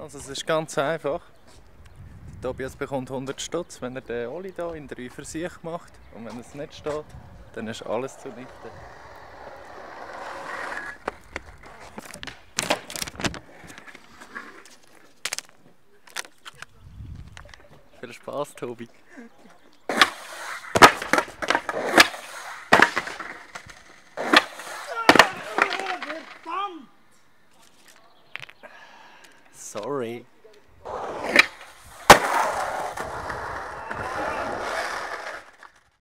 Also es ist ganz einfach. Tobias bekommt 100 Stutz, wenn er den Oli da in drei Versuche macht. Und wenn es nicht steht, dann ist alles zunichte. Viel Spaß, Tobi. Sorry.